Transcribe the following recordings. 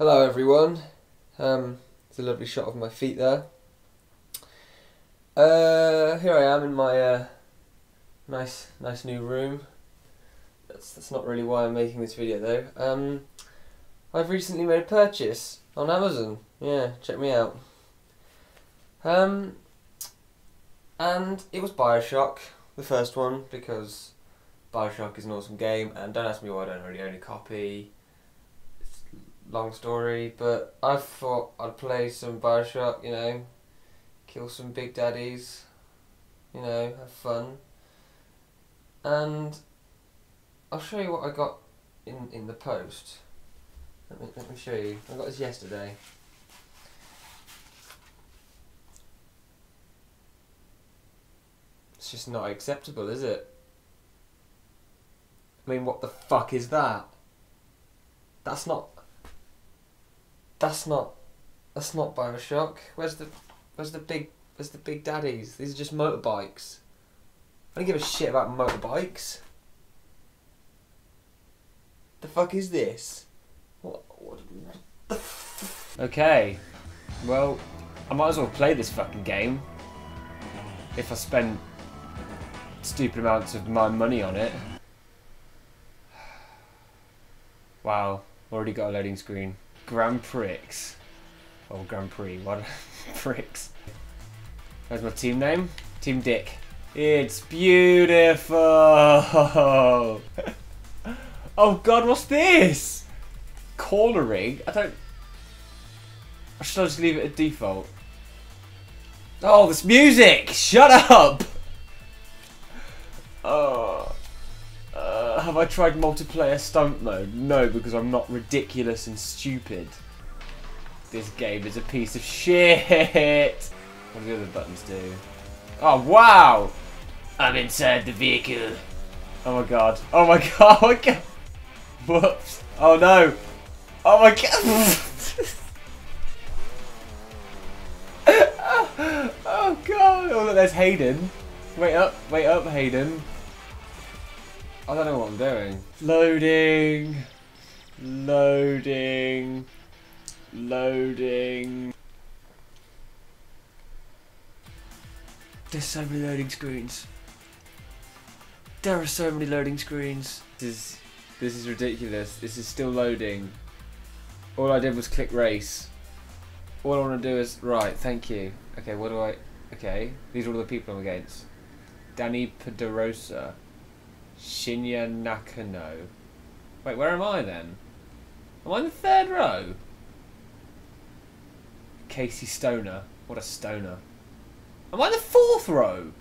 Hello everyone. Um, it's a lovely shot of my feet there. Uh, here I am in my uh, nice, nice new room. That's that's not really why I'm making this video though. Um, I've recently made a purchase on Amazon. Yeah, check me out. Um, and it was Bioshock, the first one, because Bioshock is an awesome game, and don't ask me why I don't already own a copy. Long story, but I thought I'd play some Bioshock, you know, kill some big daddies, you know, have fun. And I'll show you what I got in, in the post. Let me, let me show you. I got this yesterday. It's just not acceptable, is it? I mean, what the fuck is that? That's not. That's not. That's not Bioshock. Where's the. Where's the big. Where's the big daddies? These are just motorbikes. I don't give a shit about motorbikes. The fuck is this? What? What? The f- Okay, well, I might as well play this fucking game. If I spend stupid amounts of my money on it. Wow, already got a loading screen. Grand Prix. Oh, Grand Prix, what? Prix. There's my team name. Team Dick. It's beautiful! oh god, what's this? Cornering? I don't... Or should I just leave it at default? Oh, this music! Shut up! Oh. Have I tried multiplayer stunt mode? No, because I'm not ridiculous and stupid. This game is a piece of shit! What do the other buttons do? Oh, wow! I'm inside the vehicle. Oh my god. Oh my god. Oh my god. Whoops. Oh no. Oh my god. oh god. Oh look, there's Hayden. Wait up. Wait up, Hayden. I don't know what I'm doing. Loading. Loading. Loading. There's so many loading screens. There are so many loading screens. This is this is ridiculous. This is still loading. All I did was click race. All I want to do is right. Thank you. Okay, what do I? Okay, these are all the people I'm against. Dani Pedrosa, Shinya Nakano. Wait, where am I then? Am I in the third row? Casey Stoner. What a stoner. Am I in the fourth row?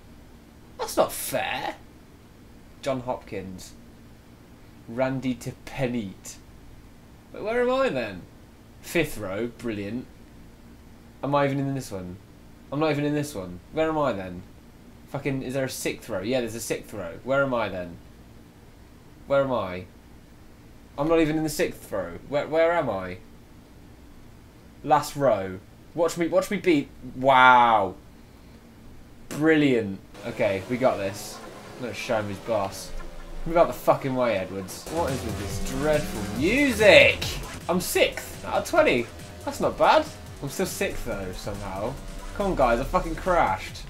That's not fair. John Hopkins. Randy de Puniet. Wait, where am I then? Fifth row, brilliant. Am I even in this one? I'm not even in this one. Where am I then? Fucking, is there a sixth row? Yeah, there's a sixth row. Where am I then? Where am I? I'm not even in the sixth row. Where, where am I? Last row. Watch me, watch me beat. Wow. Brilliant. Okay, we got this. Gonna show him his boss. Move out the fucking way, Edwards. What is with this dreadful music? I'm sixth out of 20. That's not bad. I'm still sixth though, somehow. Come on, guys, I fucking crashed.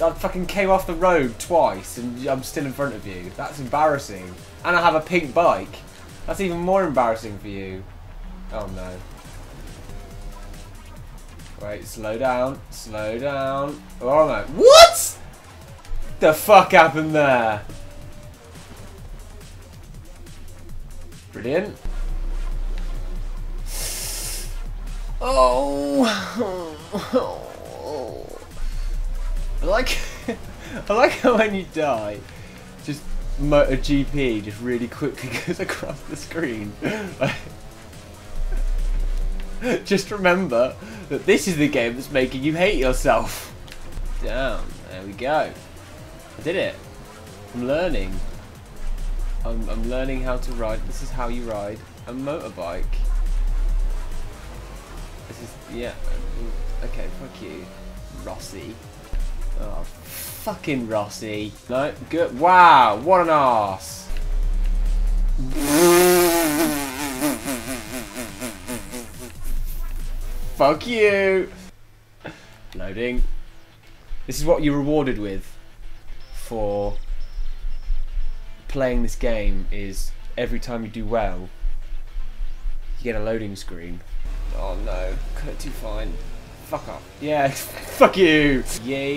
I fucking came off the road twice and I'm still in front of you. That's embarrassing. And I have a pink bike. That's even more embarrassing for you. Oh no. Wait, slow down, slow down. Oh no. What? The fuck happened there? Brilliant. Oh. I like I like how when you die, just MotoGP just really quickly goes across the screen. just remember that this is the game that's making you hate yourself. Damn, There we go. I did it. I'm learning. I'm, I'm learning how to ride. This is how you ride a motorbike. This is, yeah. Okay, fuck you. Rossi. Oh, fucking Rossi. No, good. Wow, what an ass. Fuck you! Loading. This is what you're rewarded with for playing this game is every time you do well, you get a loading screen. Oh no, cut too fine. Fuck off. Yeah, fuck you! Yay!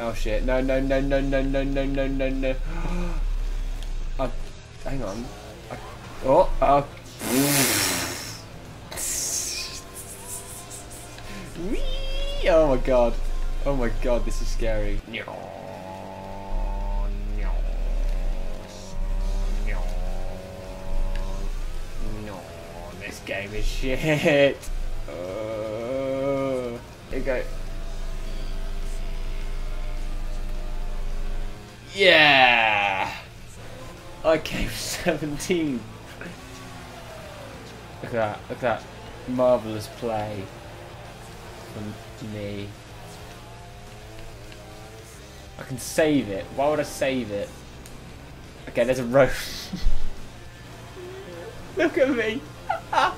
Oh shit, no, no, no, no, no, no, no, no, no, no. Oh, hang on. I, oh, oh. Whee! Oh my god. Oh my god, this is scary. This game is shit. Uh, here you. Yeah! I came 17. Look at that, look at that marvellous play from me. I can save it. Why would I save it? Okay, there's a road. Look at me.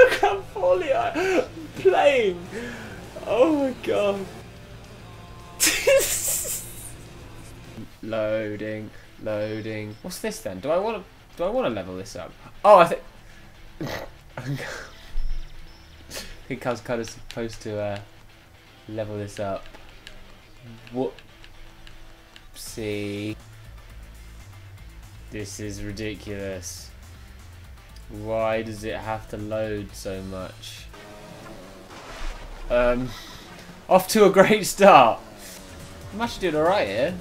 Look how poorly I'm playing. Oh my god. loading, loading. What's this then? Do I want to? Do I want to level this up? Oh, I think. I think I was kind of supposed to uh, level this up. Whoopsie. This is ridiculous. Why does it have to load so much? Um, off to a great start. I'm actually doing alright here.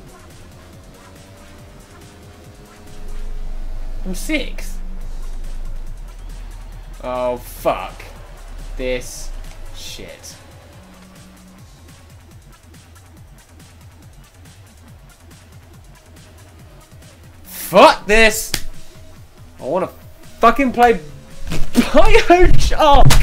I'm sixth. Oh, fuck. This shit. Fuck this! I wanna fucking play Bioshock!